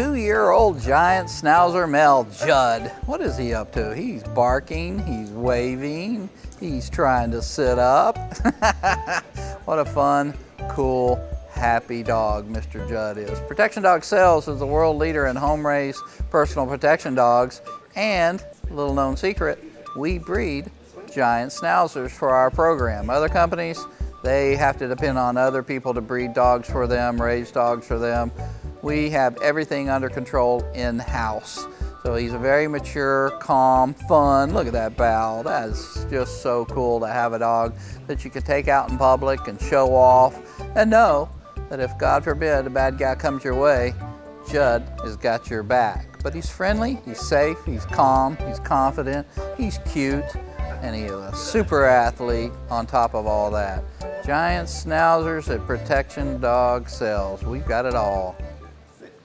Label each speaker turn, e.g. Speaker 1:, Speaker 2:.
Speaker 1: two-year-old giant schnauzer male, Judd. What is he up to? He's barking, he's waving, he's trying to sit up. what a fun, cool, happy dog Mr. Judd is. Protection Dog Sales is the world leader in home-raised personal protection dogs and, little known secret, we breed giant schnauzers for our program. Other companies, they have to depend on other people to breed dogs for them, raise dogs for them. We have everything under control in-house. So he's a very mature, calm, fun. Look at that bow. That is just so cool to have a dog that you can take out in public and show off and know that if God forbid a bad guy comes your way, Judd has got your back. But he's friendly, he's safe, he's calm, he's confident, he's cute, and he's a super athlete on top of all that. Giant schnauzers at Protection Dog Sales. We've got it all.